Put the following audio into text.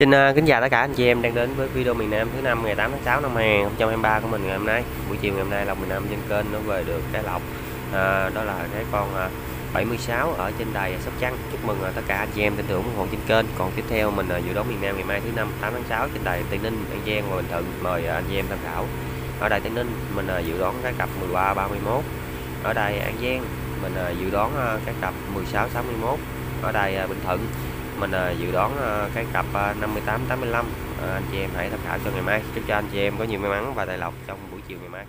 Xin uh, kính chào tất cả anh chị em đang đến với video miền Nam thứ năm ngày 8 tháng 6 năm 2023 của mình ngày hôm nay. Buổi chiều ngày hôm nay lòng miền Nam trên kênh nó về được cái lọc à, đó là cái con à, uh, 76 ở trên đài Sóc Trăng. Chúc mừng uh, tất cả anh chị em tin tưởng ủng hộ trên kênh. Còn tiếp theo mình uh, dự đoán miền Nam ngày mai thứ năm 8 tháng 6 trên đài Tây Ninh, An Giang và Bình Thuận. Mời uh, anh chị em tham khảo. Ở đài Tây Ninh mình uh, dự đoán cái cặp 13 31. Ở đài An Giang mình uh, dự đoán uh, cái cặp 16 61. Ở đài uh, Bình Thuận mình à, dự đoán à, cái cặp à, 58 85 anh chị em hãy tham khảo cho ngày mai. Chúc cho anh chị em có nhiều may mắn và tài lộc trong buổi chiều ngày mai.